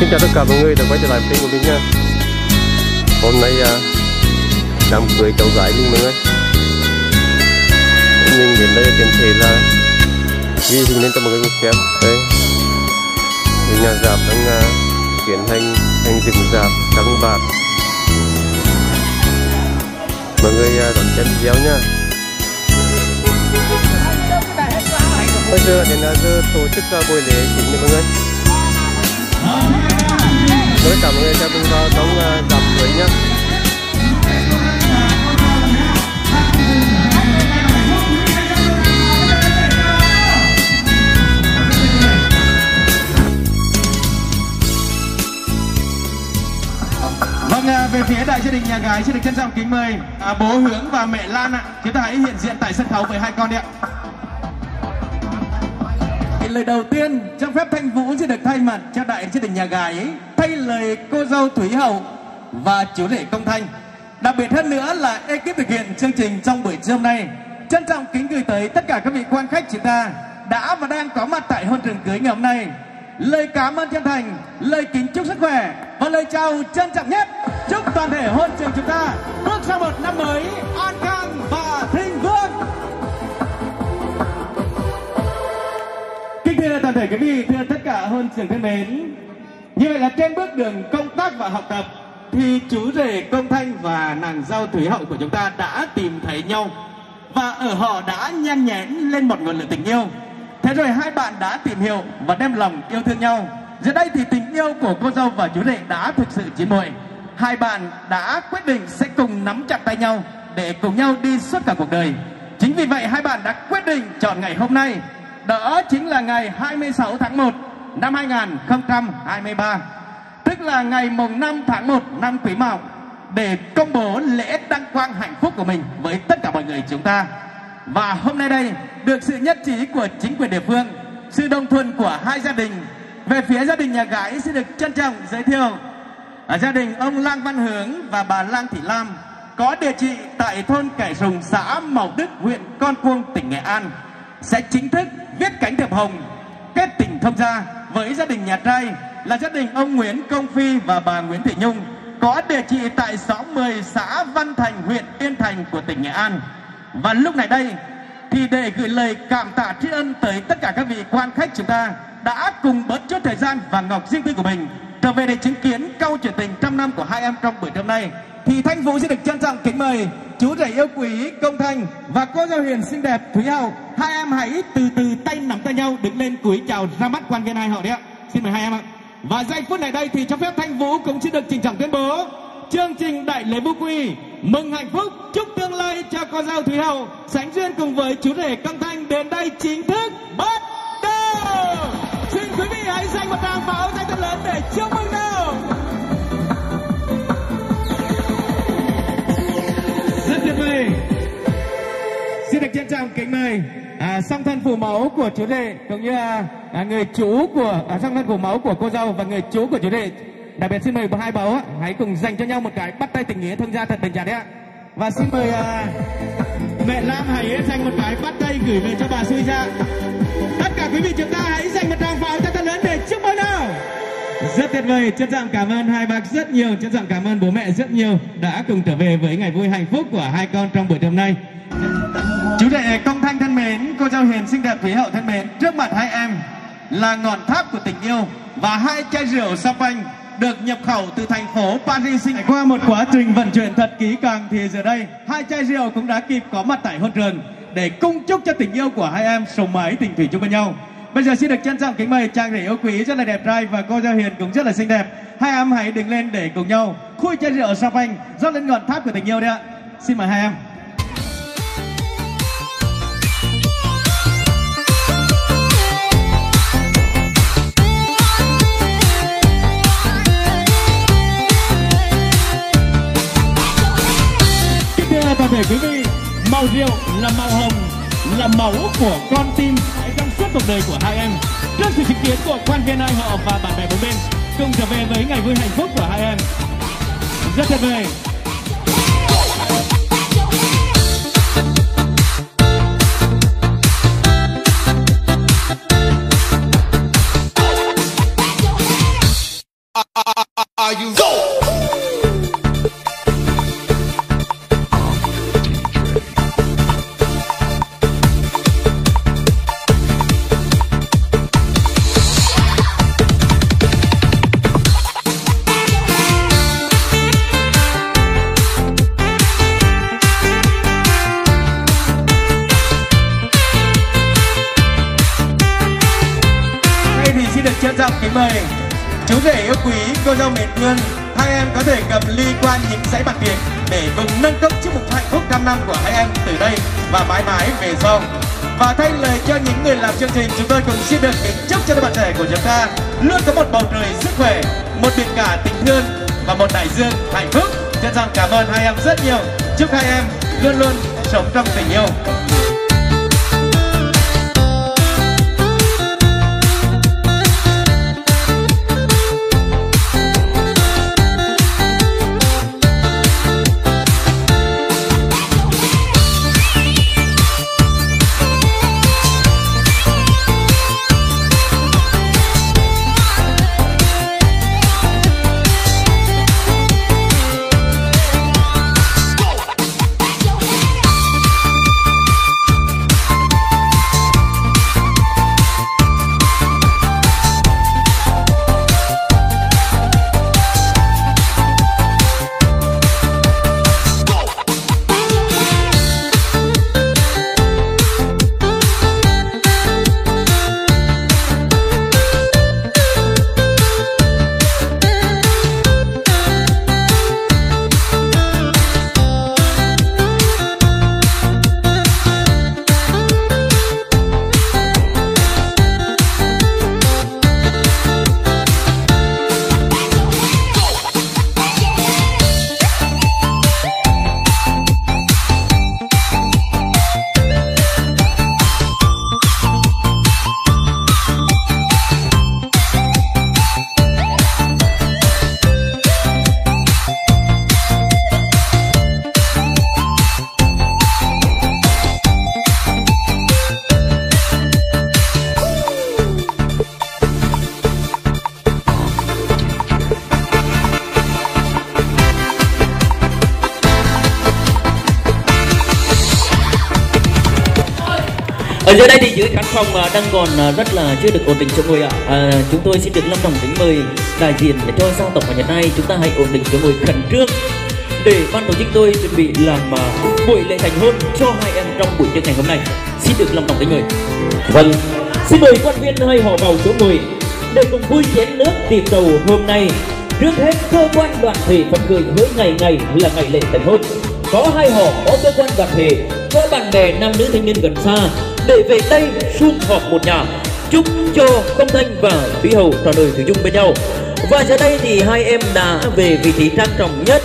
Xin chào tất cả mọi người đã quay trở lại kênh của mình nha. Hôm nay à, đám cưới cháu gái mình mọi người. Mình đến đây tiện thể là ghi hình lên cho mọi người cùng xem. Đây. Nhà dạp đang à, tiến hành hành dựng dạp trắng bạc Mọi người à, đón xem video nha. Bây giờ đến là giờ tổ chức buổi lễ chính nha mọi người. Tất cảm ơn cho chúng ta vào trong uh, nhé Vâng, à, về phía đại gia đình nhà gái xin được trân trọng kính mời à, bố Hướng và mẹ Lan ạ. Chúng ta hãy hiện diện tại sân khấu với hai con đi ạ. Lời đầu tiên, cho phép Thanh Vũ sẽ được thay mặt cho đại gia đình nhà gái thay lời cô dâu Thúy Hậu và chú rể Công Thanh. Đặc biệt hơn nữa là ekip thực hiện chương trình trong buổi trưa hôm nay. Trân trọng kính gửi tới tất cả các vị quan khách chúng ta đã và đang có mặt tại hôn trường cưới ngày hôm nay. Lời cảm ơn chân thành lời kính chúc sức khỏe và lời chào trân trọng nhất. Chúc toàn thể hôn trường chúng ta bước sang một năm mới an khang. Toàn thể quý vị thưa tất cả hôn trường thân mến. Như vậy là trên bước đường công tác và học tập, thì chú rể công thanh và nàng dâu thủy hậu của chúng ta đã tìm thấy nhau và ở họ đã nhanh nhẽn lên một ngọn lửa tình yêu. Thế rồi hai bạn đã tìm hiểu và đem lòng yêu thương nhau. Giờ đây thì tình yêu của cô dâu và chú rể đã thực sự chín mùi hai bạn đã quyết định sẽ cùng nắm chặt tay nhau để cùng nhau đi suốt cả cuộc đời. Chính vì vậy hai bạn đã quyết định chọn ngày hôm nay đó chính là ngày 26 tháng 1 năm 2023 tức là ngày mùng 5 tháng 1 năm Quý Mão để công bố lễ đăng quang hạnh phúc của mình với tất cả mọi người chúng ta. Và hôm nay đây được sự nhất trí của chính quyền địa phương, sự đồng thuận của hai gia đình. Về phía gia đình nhà gái xin được trân trọng giới thiệu ở gia đình ông Lang Văn Hướng và bà Lang Thị Lam có địa chỉ tại thôn Cải Sùng, xã Mậu Đức, huyện Con Cuông, tỉnh Nghệ An sẽ chính thức viết cánh thiệp hồng kết tình thông gia với gia đình nhà trai là gia đình ông Nguyễn Công Phi và bà Nguyễn Thị Nhung, có địa chỉ tại xóm 10 xã Văn Thành, huyện Yên Thành của tỉnh Nghệ An. Và lúc này đây, thì để gửi lời cảm tạ tri ân tới tất cả các vị quan khách chúng ta đã cùng bớt chút thời gian và ngọc riêng tư của mình, trở về để chứng kiến câu chuyện tình trăm năm của hai em trong buổi hôm nay thì Thanh Vũ sẽ được trân trọng kính mời chú rể yêu quý Công Thanh và cô giáo hiền xinh đẹp Thúy Hậu. Hai em hãy từ từ tay nắm tay nhau, đứng lên cúi chào ra mắt quan viên hai họ đấy ạ. Xin mời hai em ạ. Và giây phút này đây thì cho phép Thanh Vũ cũng xin được trình trọng tuyên bố. Chương trình đại lễ vũ quy, mừng hạnh phúc, chúc tương lai cho con dâu Thúy Hậu. Sánh duyên cùng với chú rể Công Thanh đến đây chính thức bắt đầu. Xin quý vị hãy dành một tràng pháo tay thật lớn để chúc mừng tuyệt vời xin được trân trọng kính mời à, song thân phù mẫu của chú rể cũng như à, à, người chú của à, song thân phù mẫu của cô dâu và người chú của chú rể đặc biệt xin mời hai báu hãy cùng dành cho nhau một cái bắt tay tình nghĩa thương gia thật tình chặt đấy ạ. Và xin mời à, mẹ Lam hãy dành một cái bắt tay gửi về cho bà Suy ra tất cả quý vị chúng ta hãy dành một tràng pháo cho rất tuyệt vời trân trọng cảm ơn hai bác rất nhiều trân trọng cảm ơn bố mẹ rất nhiều đã cùng trở về với ngày vui hạnh phúc của hai con trong buổi hôm nay chú rể công thanh thân mến cô dâu hiền xinh đẹp thúy hậu thân mến trước mặt hai em là ngọn tháp của tình yêu và hai chai rượu champagne được nhập khẩu từ thành phố Paris Sinh. Qua một quá trình vận chuyển thật kỹ càng thì giờ đây hai chai rượu cũng đã kịp có mặt tại hôn trường để cung chúc cho tình yêu của hai em sống mãi tình thủy chung bên nhau. Bây giờ xin được trân trọng kính mời chàng rể yêu quý rất là đẹp trai và cô Giao hiền cũng rất là xinh đẹp. Hai em hãy đứng lên để cùng nhau khui chai rượu champagne rót lên ngọn tháp của tình yêu đi ạ. Xin mời hai em. Kính thưa toàn thể quý vị, màu rượu là màu hồng, là máu của con tim trong suốt cuộc đời của hai em. Trước sự chứng kiến của quan viên anh họ và bạn bè bốn bên, cùng trở về với ngày vui hạnh phúc của hai em. Rất tuyệt vời. Quý, thương Hai em có thể cầm ly qua những dãy bạc tiền Để cùng nâng cốc chúc mừng hạnh phúc trăm năm của hai em từ đây và mãi mãi về sau. Và thay lời cho những người làm chương trình Chúng tôi cùng xin được kính chúc cho các bạn trẻ của chúng ta Luôn có một bầu trời sức khỏe Một biển cả tình thương Và một đại dương hạnh phúc. Chân trọng cảm ơn hai em rất nhiều. Chúc hai em luôn luôn sống trong tình yêu. Dưới đây thì dưới căn phòng đang còn à, rất là chưa được ổn định chỗ ngồi ạ. À, chúng tôi xin được lâm đồng kính mời đại diện để cho gia tộc và nhật nay chúng ta hãy ổn định chỗ ngồi khẩn trương. Để ban tổ chức tôi chuẩn bị làm à, buổi lễ thành hôn cho hai em trong buổi trưa ngày hôm nay. Xin được lâm đồng kính mời. Vâng. Xin mời quan viên hai họ vào chỗ ngồi. Để cùng vui chén nước tiệc đầu hôm nay. Trước hết cơ quan đoàn thể phấn khởi với ngày ngày là ngày lễ thành hôn. Có hai họ có cơ quan đoàn thể có bạn bè nam nữ thanh niên gần xa để về tay, sum họp một nhà. Chúc cho công thanh và thúy hầu trọn đời thủy chung bên nhau. Và giờ đây thì hai em đã về vị trí trang trọng nhất,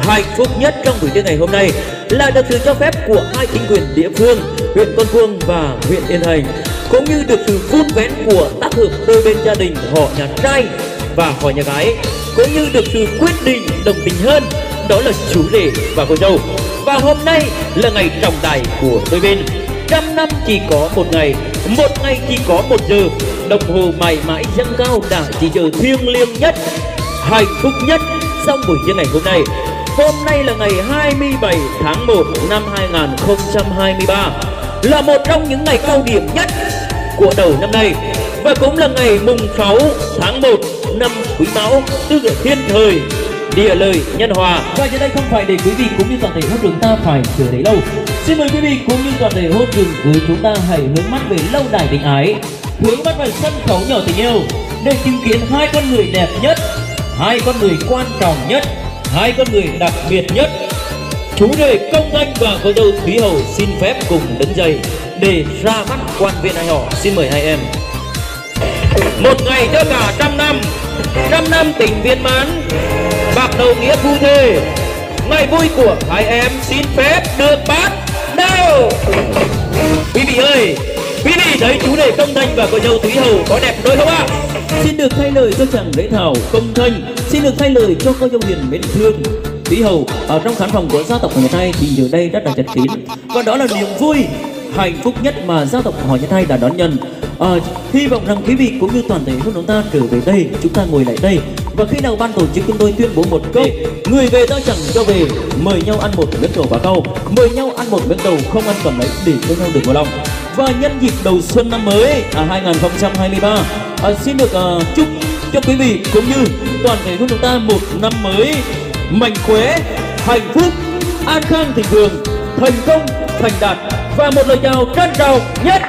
hạnh phúc nhất trong buổi trưa ngày hôm nay là được sự cho phép của hai chính quyền địa phương, huyện con cuông và huyện yên thành, cũng như được sự vun vén của tác hợp đôi bên gia đình họ nhà trai và họ nhà gái, cũng như được sự quyết định đồng tình hơn, đó là chú rể và cô dâu và hôm nay là ngày trọng đại của đôi bên trăm năm chỉ có một ngày một ngày chỉ có một giờ. Đồng hồ mãi mãi dâng cao đã chỉ giờ thiêng liêng nhất, hạnh phúc nhất trong buổi trưa ngày hôm nay. Hôm nay là ngày 27 tháng 1 năm 2023 là một trong những ngày cao điểm nhất của đầu năm nay. Và cũng là ngày mùng 6 tháng 1 năm Quý Mão, Tư thiên thời, địa lợi nhân hòa. Và giờ đây không phải để quý vị cũng như toàn thể hốt chúng ta phải chờ đợi lâu xin mời quý vị cũng như toàn thể hôn trường với chúng ta hãy hướng mắt về lâu đài tình ái, hướng mắt về sân khấu nhỏ tình yêu, để chứng kiến hai con người đẹp nhất, hai con người quan trọng nhất, hai con người đặc biệt nhất. Chú rể công danh và cô dâu thúy hầu xin phép cùng đứng dậy để ra mắt quan viên hai họ. Xin mời hai em. Một ngày cho cả trăm năm trăm năm tình viên mãn, bạc đầu nghĩa phu thê, ngày vui của hai em xin phép được bắt đầu quý vị ơi quý vị thấy chú đề công thanh và cô dâu thúy hầu có đẹp đôi không ạ? Xin được thay lời cho chàng lễ thảo công thanh xin được thay lời cho cô dâu hiền mến thương. Thúy hầu ở trong khán phòng của gia tộc ngày nay thì giờ đây rất là chật kín. Và đó là niềm vui hạnh phúc nhất mà gia tộc họ Nhật Hai đã đón nhận. À, hy vọng rằng quý vị cũng như toàn thể của chúng ta trở về đây. Chúng ta ngồi lại đây và khi nào ban tổ chức chúng tôi tuyên bố một câu người về ta chẳng cho về mời nhau ăn một miếng trầu và câu. Mời nhau ăn một miếng trầu không ăn cầm lấy để cho nhau được vừa lòng. Và nhân dịp đầu xuân năm mới à, 2023 à, xin được à, chúc cho quý vị cũng như toàn thể của chúng ta một năm mới mạnh khỏe hạnh phúc an khang thịnh vượng thành công thành đạt. Và một lời chào trân trọng nhất.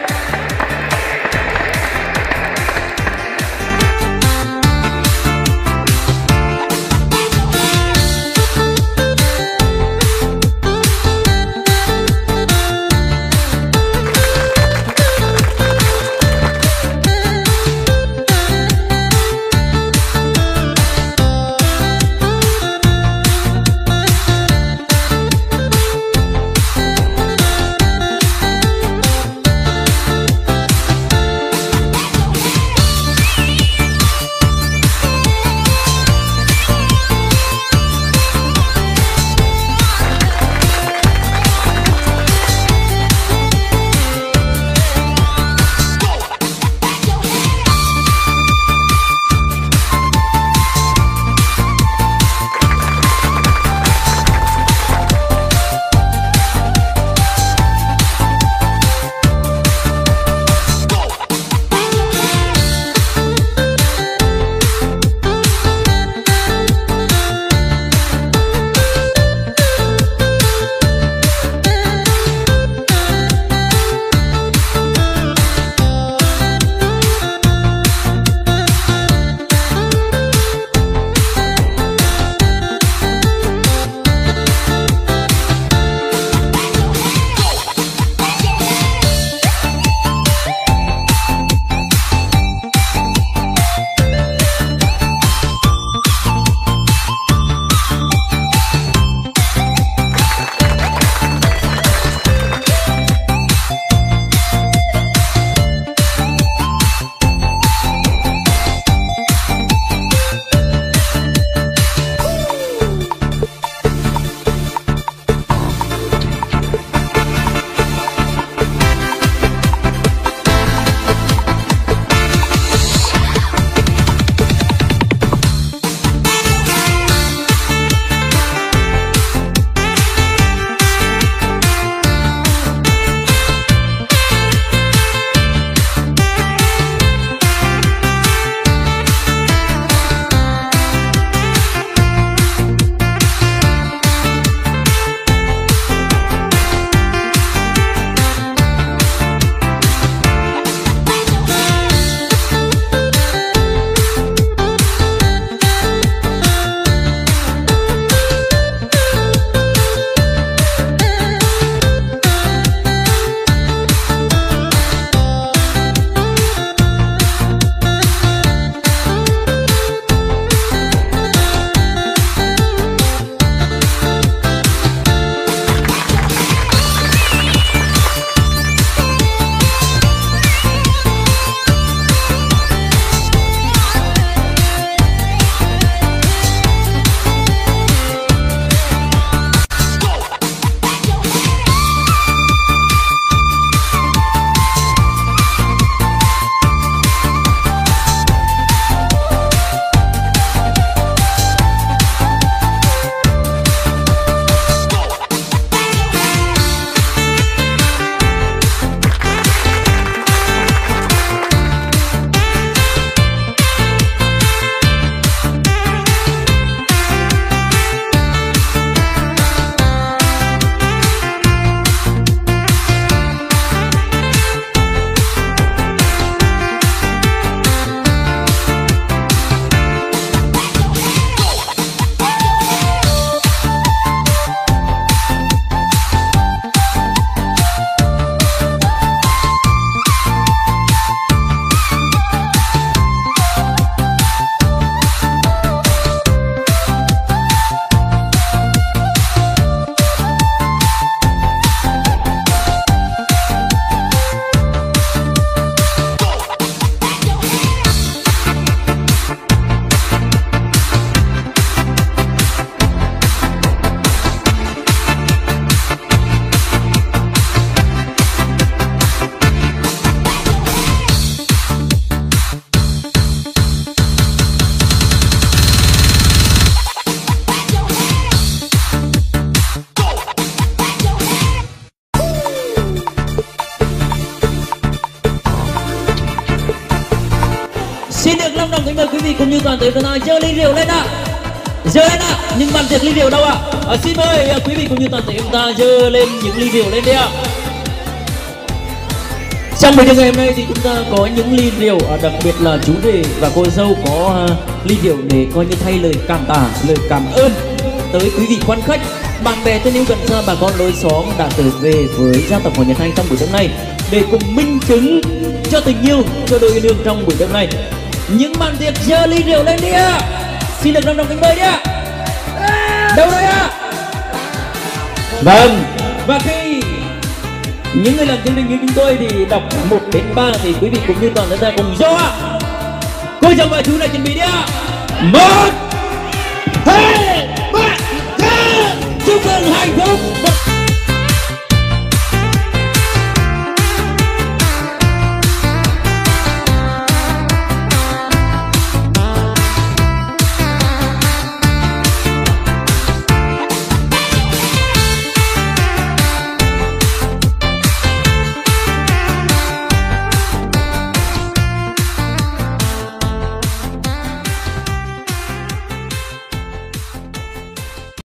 Cũng như toàn thể chúng ta dơ ly rượu lên ạ. Dơ lên ạ nhưng bàn tiệc ly rượu đâu ạ? À, xin mời à, quý vị cũng như toàn thể chúng ta dơ lên những ly rượu lên đi ạ. Trong buổi tiệc ngày hôm nay thì chúng ta có những ly rượu à, đặc biệt là chú rể và cô dâu có à, ly rượu để coi như thay lời cảm tạ lời cảm ơn tới quý vị quan khách bạn bè thân yêu gần xa bà con lối xóm đã trở về với gia tộc Hoàng Nhật Thanh trong buổi đêm nay. Để cùng minh chứng cho tình yêu cho đôi yêu đương trong buổi đêm nay những bàn tiệc giơ ly rượu lên đi ạ. Xin được long trọng kính mời đi ạ. Đâu đây ạ? Vâng. Và khi những người làm chương trình như chúng tôi thì đọc một đến ba thì quý vị cũng như toàn chúng ta cùng do cô chồng và chú này chuẩn bị đi ạ. Một hai